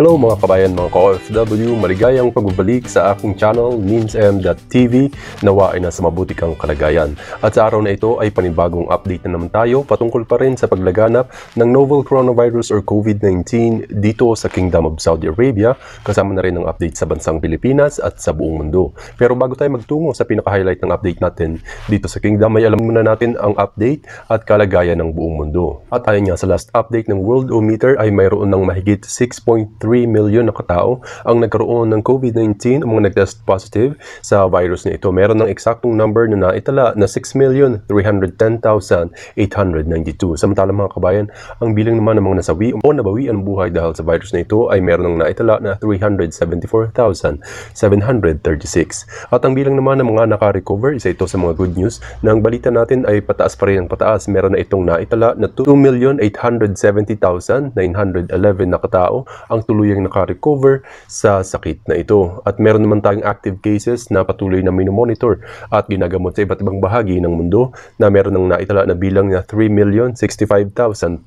Hello mga kabayan, mga ka-OFW, maligayang pagbabalik sa aking channel, meansm.tv, nawa ay nasa mabuti kang kalagayan. At sa araw na ito ay panibagong update na naman tayo patungkol pa rin sa paglaganap ng novel coronavirus or COVID-19 dito sa Kingdom of Saudi Arabia, kasama na rin ang update sa bansang Pilipinas at sa buong mundo. Pero bago tayo magtungo sa pinaka-highlight ng update natin dito sa Kingdom, ay alam muna natin ang update at kalagayan ng buong mundo. At ayon nga sa last update ng Worldometer ay mayroon ng mahigit 6.3 million na katao ang nagkaroon ng COVID-19 o mga nag-test positive sa virus na ito. Meron ng eksaktong number na naitala na 6,310,892. Samantalang mga kabayan, ang bilang naman ng mga nasawi o nabawi ang buhay dahil sa virus na ito ay meron ng naitala na 374,736. At ang bilang naman ng mga naka-recover, isa ito sa mga good news, na ang balita natin ay pataas pa rin ang pataas. Meron na itong naitala na 2,870,911 na katao ang tuluyang naka-recover sa sakit na ito. At meron naman tayong active cases na patuloy na minomonitor at ginagamot sa iba't ibang bahagi ng mundo na meron ng naitala na bilang na 3,065,245.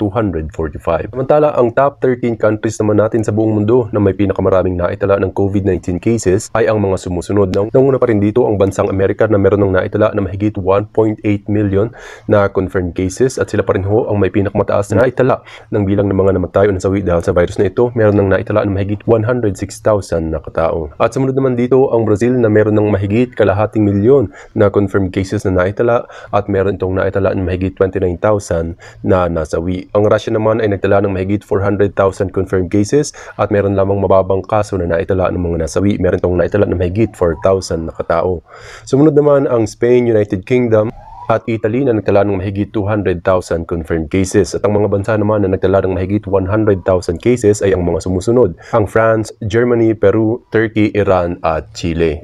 Samantala, ang top 13 countries naman natin sa buong mundo na may pinakamaraming naitala ng COVID-19 cases ay ang mga sumusunod. Nanguna pa rin dito ang bansang Amerika na meron ng naitala na mahigit 1.8 million na confirmed cases at sila pa rin ho ang may pinakamataas na naitala ng bilang ng mga namatay o nasawi dahil sa virus na ito. Meron ng naitala ng mahigit 106,000 na katao. At sumunod naman dito ang Brazil na meron ng mahigit kalahating milyon na confirmed cases na naitala at meron itong naitala ng mahigit 29,000 na nasawi. Ang Russia naman ay nagtala ng mahigit 400,000 confirmed cases at meron lamang mababang kaso na naitala ng mga nasawi. Meron itong naitala ng mahigit 4,000 na katao. Sumunod naman ang Spain, United Kingdom, at Italy na nagtala ng mahigit 200,000 confirmed cases. At ang mga bansa naman na nagtala ng mahigit 100,000 cases ay ang mga sumusunod. Ang France, Germany, Peru, Turkey, Iran at Chile.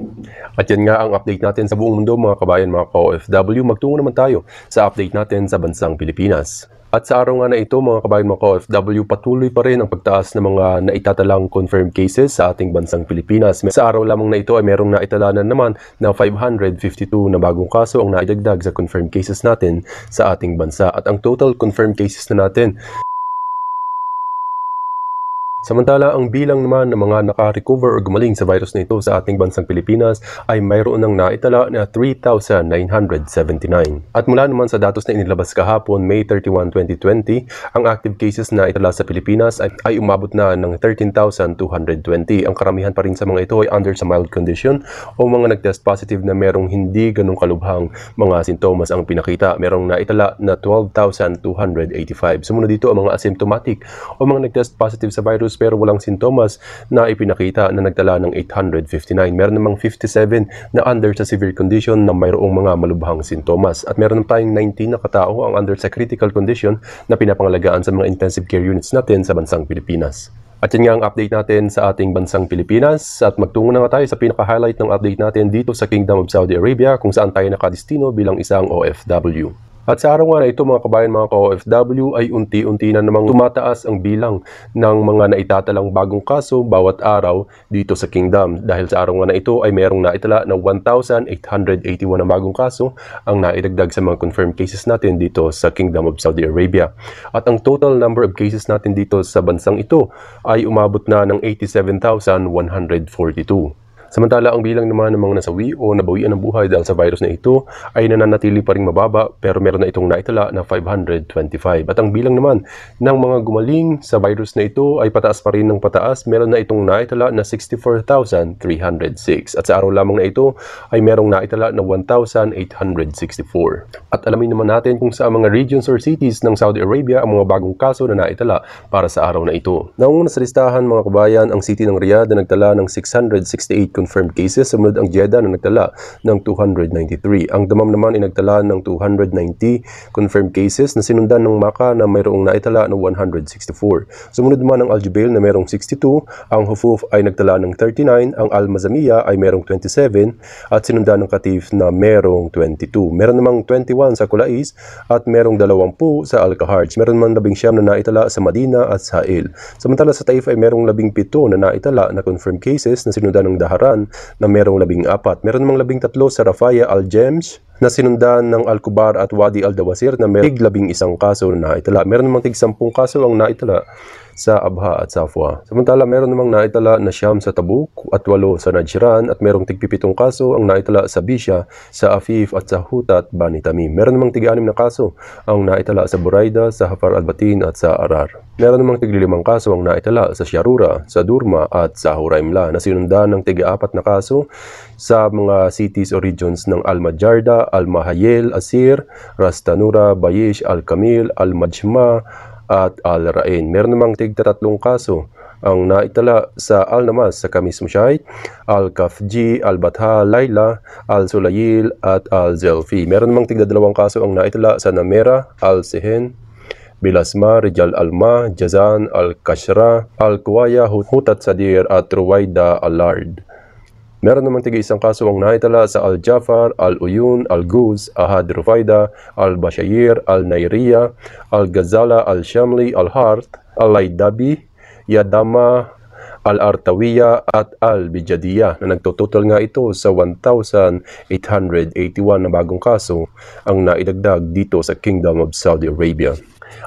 At yan nga ang update natin sa buong mundo mga kabayan, mga ka-OFW. Magtungo naman tayo sa update natin sa bansang Pilipinas. At sa araw nga na ito, mga kabayan mga ka-OFW, patuloy pa rin ang pagtaas ng mga naitatalang confirmed cases sa ating bansang Pilipinas. Sa araw lamang na ito ay merong naitalanan naman na 552 na bagong kaso ang naidagdag sa confirmed cases natin sa ating bansa. At ang total confirmed cases na natin Samantala, ang bilang naman ng mga naka-recover o gumaling sa virus na ito sa ating bansang Pilipinas ay mayroon ng naitala na 3,979. At mula naman sa datos na inilabas kahapon, May 31, 2020, ang active cases na itala sa Pilipinas ay, ay umabot na ng 13,220. Ang karamihan pa rin sa mga ito ay under sa mild condition o mga nag-test positive na merong hindi ganong kalubhang mga sintomas ang pinakita. Merong naitala na 12,285. Sumunod dito ang mga asymptomatic o mga nag-test positive sa virus pero walang sintomas na ipinakita na nagtala ng 859. Meron namang 57 na under sa severe condition na mayroong mga malubhang sintomas. At meron tayong 19 na katao ang under sa critical condition na pinapangalagaan sa mga intensive care units natin sa bansang Pilipinas. At yan nga ang update natin sa ating bansang Pilipinas at magtungo na nga tayo sa pinaka-highlight ng update natin dito sa Kingdom of Saudi Arabia kung saan tayo nakadestino bilang isang OFW. At sa araw na ito mga kabayan mga ka-OFW ay unti-unti na namang tumataas ang bilang ng mga naitatalang bagong kaso bawat araw dito sa Kingdom. Dahil sa araw na ito ay mayroong naitala na 1,881 na bagong kaso ang naidagdag sa mga confirmed cases natin dito sa Kingdom of Saudi Arabia. At ang total number of cases natin dito sa bansang ito ay umabot na ng 87,142. Samantala, ang bilang naman ng mga nasawi o nabawian ng buhay dahil sa virus na ito ay nananatili pa rin mababa pero meron na itong naitala na 525. At ang bilang naman ng mga gumaling sa virus na ito ay pataas pa rin ng pataas. Meron na itong naitala na 64,306. At sa araw lamang na ito ay merong naitala na 1,864. At alamin naman natin kung sa mga regions or cities ng Saudi Arabia ang mga bagong kaso na naitala para sa araw na ito. Naunguna sa listahan mga kabayan ang city ng Riyadh na nagtala ng 668 confirmed cases. Sumunod ang Jeddah na nagtala ng 293. Ang Damam naman ay nagtala ng 290 confirmed cases na sinundan ng Makkah na mayroong naitala ng 164. Sumunod naman ang Al Jubail na mayroong 62. Ang Hufuf ay nagtala ng 39. Ang Al Mazamiya ay mayroong 27. At sinundan ng Katif na mayroong 22. Meron namang 21 sa Kulais at merong 20 sa Al Kaharj. Meron naman 11 na naitala sa Madina at sa Il. Samantala sa Taif ay merong 17 na naitala na confirmed cases na sinundan ng Dahara Quran na merong labing apat. Meron namang labing tatlo sa Rafaya al-Jems na sinundan ng Al-Kubar at Wadi al-Dawasir na may labing isang kaso na naitala. Meron namang tig sampung kaso ang naitala sa Abha at Safwa. Samantala, meron namang naitala na siyam sa Tabuk at walo sa Najran at merong tigpipitong kaso ang naitala sa Bisha, sa Afif at sa Hutat, Bani Tamim. Meron namang tig-anim na kaso ang naitala sa Buraida, sa Hafar al-Batin at sa Arar. Meron namang tiglilimang kaso ang naitala sa Sharura, sa Durma at sa Huraimla na sinundan ng tiga-apat na kaso sa mga cities o regions ng Al-Majarda, Al-Mahayel, Asir, Rastanura, Bayish, Al-Kamil, Al-Majma, at Al-Rain. Meron namang tigta tatlong kaso ang naitala sa Al-Namas sa Kamis Mushait, Al-Kafji, Al-Batha, Laila, Al-Sulayil at Al-Zelfi. Meron namang tigda dalawang kaso ang naitala sa Namera, Al-Sehen, Bilasma, Rijal Alma, Jazan, Al-Kashra, Al-Kuwaya, Hutat Sadir at Ruwaida Al-Lard. Meron naman tiga isang kaso ang naitala sa Al-Jafar, Al-Uyun, Al-Guz, Ahad Rufaida, Al-Bashayir, Al-Nairiya, Al-Ghazala, Al-Shamli, Al-Hart, Al-Laidabi, Yadama, Al-Artawiya at Al-Bijadiya na nagtototal nga ito sa 1,881 na bagong kaso ang naidagdag dito sa Kingdom of Saudi Arabia.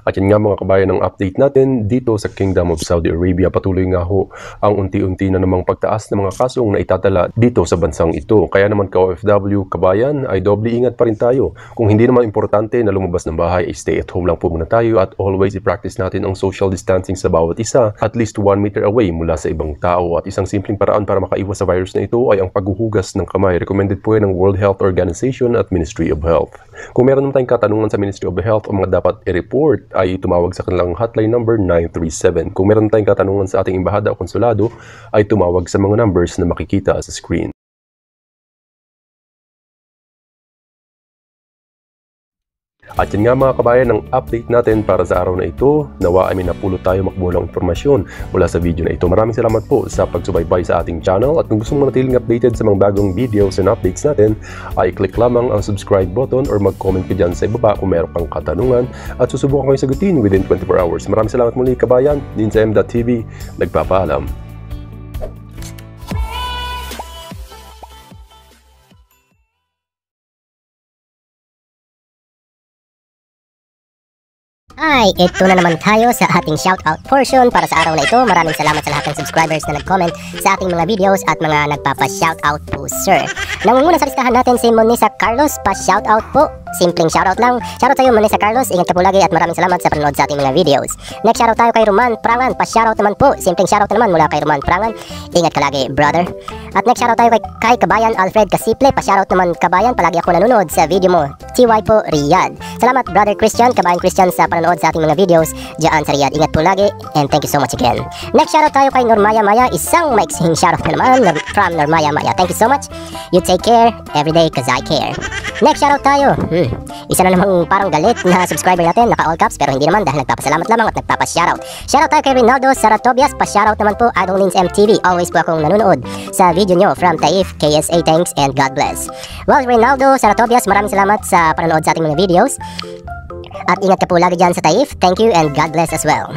At yan nga mga kabayan ang update natin dito sa Kingdom of Saudi Arabia. Patuloy nga ho ang unti-unti na namang pagtaas ng mga kasong naitatala dito sa bansang ito. Kaya naman ka OFW kabayan ay doble ingat pa rin tayo. Kung hindi naman importante na lumabas ng bahay ay stay at home lang po muna tayo at always i-practice natin ang social distancing sa bawat isa at least 1 meter away mula sa ibang tao. At isang simpleng paraan para makaiwas sa virus na ito ay ang paghuhugas ng kamay. Recommended po ng World Health Organization at Ministry of Health. Kung meron naman tayong katanungan sa Ministry of Health o mga dapat i-report ay tumawag sa kanilang hotline number 937. Kung meron tayong katanungan sa ating embahada o konsulado ay tumawag sa mga numbers na makikita sa screen. At yan nga mga kabayan ang update natin para sa araw na ito. Nawa ay may napulot tayo makbulang impormasyon mula sa video na ito. Maraming salamat po sa pagsubaybay sa ating channel at kung gusto mo manatiling updated sa mga bagong videos and updates natin ay click lamang ang subscribe button or mag-comment ka dyan sa ibaba kung mayroon pang katanungan at susubukan ko sagutin within 24 hours. Maraming salamat muli kabayan. Din sa M.TV, nagpapaalam. Ay, ito na naman tayo sa ating shoutout portion para sa araw na ito. Maraming salamat sa lahat ng subscribers na nag-comment sa ating mga videos at mga nagpapa-shoutout po, sir. Nangunguna sa listahan natin si Monisa Carlos, pa-shoutout po. Simpleng shoutout lang. Shoutout sa iyo, Monisa Carlos. Ingat ka po lagi at maraming salamat sa panonood sa ating mga videos. Next shoutout tayo kay Roman Prangan, pa-shoutout naman po. Simpleng shoutout naman mula kay Roman Prangan. Ingat ka lagi, brother. At next shoutout tayo kay, kay Kabayan Alfred Kasiple, pa-shoutout naman Kabayan. Palagi ako nanonood sa video mo. TY po, Riyadh. Salamat, brother Christian, Kabayan Christian sa panonood sa ating mga videos dyan sa Riyadh. Ingat po lagi and thank you so much again. Next shoutout tayo kay Normaya Maya, isang maiksing shoutout na naman from Normaya Maya. Thank you so much. You take care every day cause I care. Next shoutout tayo. Hmm. Isa na namang parang galit na subscriber natin, naka all caps pero hindi naman dahil nagpapasalamat lamang at nagpapa-shoutout. Shoutout tayo kay Rinaldo Saratobias, pa-shoutout naman po Idol Lins MTV. Always po akong nanonood sa video nyo from Taif, KSA thanks and God bless. Well, Rinaldo Saratobias, maraming salamat sa panonood sa ating mga videos. At ingat ka po lagi dyan sa Taif. Thank you and God bless as well.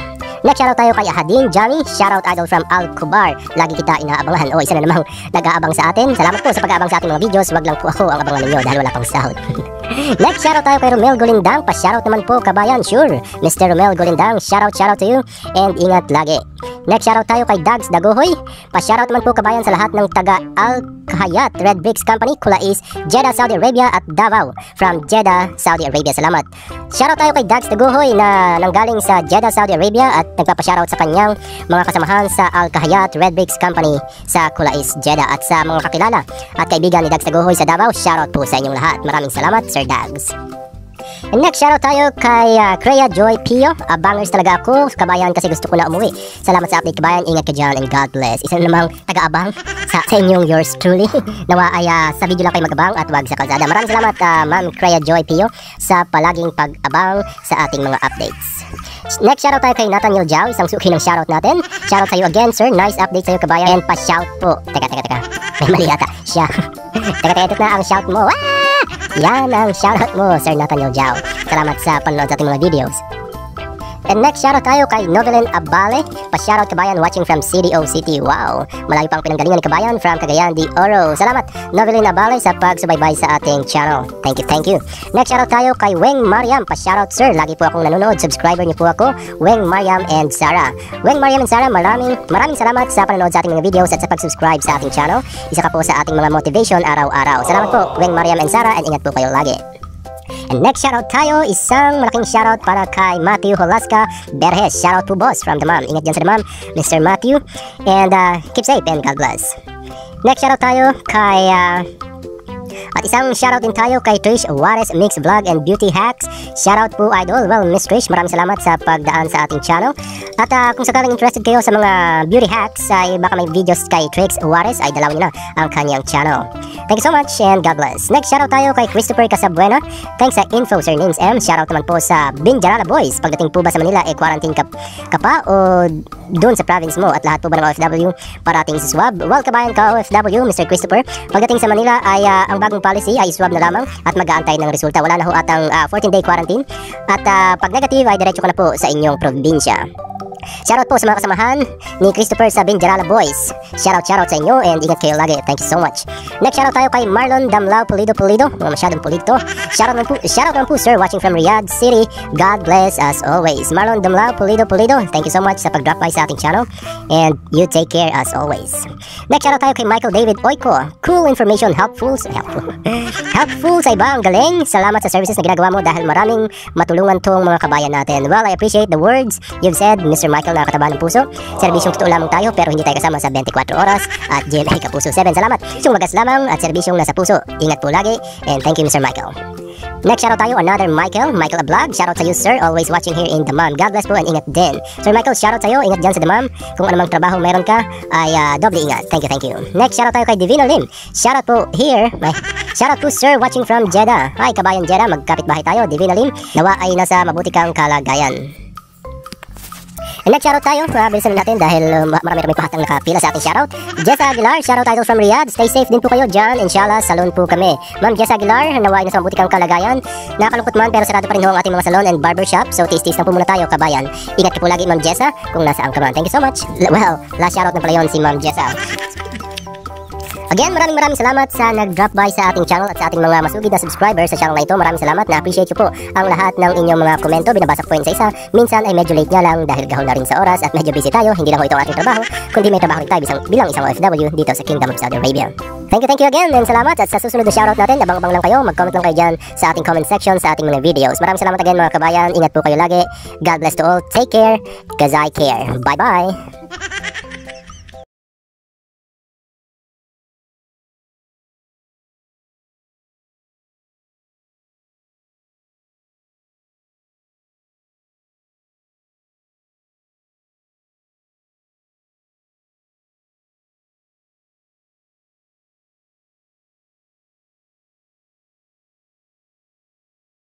Next shoutout tayo kay Ahadin Jami, shoutout idol from Al Kubar. Lagi kita inaabangan o isa na namang nag-aabang sa atin. Salamat po sa pag-aabang sa ating mga videos. Wag lang po ako ang abangan ninyo dahil wala pang sahod. Next shoutout tayo kay Romel Golindang, pa-shoutout naman po kabayan, sure. Mr. Romel Golindang, shoutout shoutout to you and ingat lagi. Next shoutout tayo kay Dags Dagohoy, pa-shoutout naman po kabayan sa lahat ng taga Al Kahayat Red Bricks Company, Kulais, Jeddah, Saudi Arabia at Davao from Jeddah, Saudi Arabia. Salamat. Shoutout tayo kay Dags Dagohoy na nanggaling sa Jeddah, Saudi Arabia at nagpapa-shoutout sa kanyang mga kasamahan sa Al Kahayat Red Bricks Company sa Kulais, Jeddah at sa mga kakilala at kaibigan ni Dags Dagohoy sa Davao. Shoutout po sa inyong lahat. Maraming salamat, Sir Dags. And next, shoutout tayo kay uh, Crea Joy Pio. Uh, bangers talaga ako, kabayan, kasi gusto ko na umuwi. Salamat sa update, kabayan. Ingat ka dyan and God bless. Isa na namang taga-abang sa, sa inyong yours truly. Nawa ay uh, sa video lang kayo magabang at wag sa kalsada. Maraming salamat, uh, Ma'am Crea Joy Pio, sa palaging pag-abang sa ating mga updates. Next, shoutout tayo kay Nathaniel Jao, isang suki ng shoutout natin. Shoutout sa'yo again, sir. Nice update sa'yo, kabayan. And pa-shout po. Teka, teka, teka. May mali yata. Siya. teka, teka, ito na ang shout mo. Ah! Yan ang shoutout mo, Sir Nathaniel Jao. Salamat sa panonood sa ating mga videos. And next, shoutout tayo kay Novelin Abale. Pa-shoutout kabayan watching from CDO City. Wow! Malayo pang pinanggalingan ni kabayan from Cagayan de Oro. Salamat, Novelin Abale, sa pagsubaybay sa ating channel. Thank you, thank you. Next, shoutout tayo kay Weng Mariam. Pa-shoutout sir, lagi po akong nanonood. Subscriber niyo po ako, Weng Mariam and Sarah. Weng Mariam and Sarah, maraming maraming salamat sa panonood sa ating mga videos at sa pag-subscribe sa ating channel. Isa ka po sa ating mga motivation araw-araw. Salamat po, Weng Mariam and Sarah, and ingat po kayo lagi. And next shoutout tayo, isang malaking shoutout para kay Matthew Holaska Berhes. Shoutout po boss from the mom. Ingat dyan sa the mom, Mr. Matthew. And uh, keep safe and God bless. Next shoutout tayo kay uh, at isang shoutout din tayo kay Trish Juarez Mix Vlog and Beauty Hacks. Shoutout po idol. Well, Miss Trish, maraming salamat sa pagdaan sa ating channel. At uh, kung sakaling interested kayo sa mga beauty hacks, ay baka may videos kay Trix Juarez, ay dalawin na ang kanyang channel. Thank you so much and God bless. Next shoutout tayo kay Christopher Casabuena. Thanks sa info, Sir Names M. Shoutout naman po sa Binjarala Boys. Pagdating po ba sa Manila, eh quarantine ka, ka pa o doon sa province mo at lahat po ba ng OFW parating sa swab? Well, kabayan ka OFW, Mr. Christopher. Pagdating sa Manila ay uh, ang bagong policy ay swab na lamang at mag-aantay ng resulta. Wala na ho atang uh, 14-day quarantine at uh, pag negative ay diretso ka na po sa inyong probinsya. Shoutout po sa mga kasamahan ni Christopher sa Binjarala Boys. Shoutout, shoutout sa inyo and ingat kayo lagi. Thank you so much. Next shoutout tayo kay Marlon Damlao Pulido Pulido. Mga masyadong pulido to. Shoutout naman po, shoutout naman po sir watching from Riyadh City. God bless as always. Marlon Damlao Pulido Pulido. Thank you so much sa pag-drop by sa ating channel. And you take care as always. Next shoutout tayo kay Michael David Oiko. Cool information, helpful. Helpful. helpful sa iba. Ang galing. Salamat sa services na ginagawa mo dahil maraming matulungan tong mga kabayan natin. Well, I appreciate the words you've said, Mr. Michael na kataba ng puso. Serbisyong totoo lamang tayo pero hindi tayo kasama sa 24 oras at GMA Kapuso 7. Salamat. Isyong wagas lamang at serbisyong nasa puso. Ingat po lagi and thank you Mr. Michael. Next shoutout tayo, another Michael, Michael Ablog. Shoutout sa you sir, always watching here in the mom. God bless po and ingat din. Sir Michael, shoutout sa iyo, ingat dyan sa the mom. Kung anumang trabaho meron ka, ay uh, doble ingat. Thank you, thank you. Next shoutout tayo kay Divino Lim. Shoutout po here, may shoutout po sir watching from Jeddah. Hi kabayan Jeddah, magkapit bahay tayo, Divino Lim. Nawa ay nasa mabuti kang kalagayan. And next shoutout tayo, uh, bilisan natin dahil uh, marami-rami pa hatang nakapila sa ating shoutout. Jessa Aguilar, shoutout idol from Riyadh. Stay safe din po kayo dyan. Inshallah, salon po kami. Ma'am Jessa Aguilar, nawain na sa mabuti kang kalagayan. Nakalungkot man pero sarado pa rin ho ang ating mga salon and barbershop. So tis-tis lang po muna tayo, kabayan. Ingat ka po lagi, Ma'am Jessa, kung nasaan ka man. Thank you so much. Well, last shoutout na pala yun si Ma'am Jessa. Again, maraming maraming salamat sa nag-drop by sa ating channel at sa ating mga masugid na subscribers sa channel na ito. Maraming salamat. Na-appreciate ko po ang lahat ng inyong mga komento. Binabasa ko po yun sa isa. Minsan ay medyo late nga lang dahil gahol na rin sa oras at medyo busy tayo. Hindi lang ho ito ang ating trabaho, kundi may trabaho rin tayo bisang, bilang isang OFW dito sa Kingdom of Saudi Arabia. Thank you, thank you again and salamat at sa susunod na shoutout natin, abang-abang lang kayo, mag-comment lang kayo dyan sa ating comment section sa ating mga videos. Maraming salamat again mga kabayan, ingat po kayo lagi. God bless to all, take care, cause I care. Bye-bye!